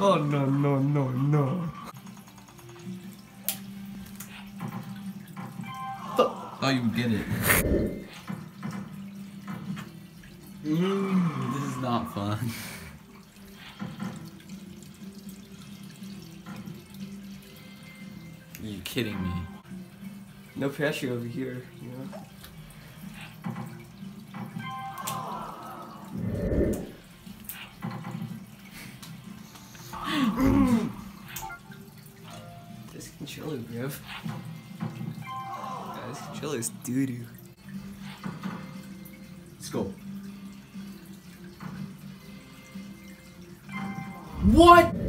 Oh no no no no. Oh, you get it. Mm, this is not fun. Are you kidding me? No pressure over here, you know. This controller, bro. Yeah, this controller's doo doo. Let's go. What?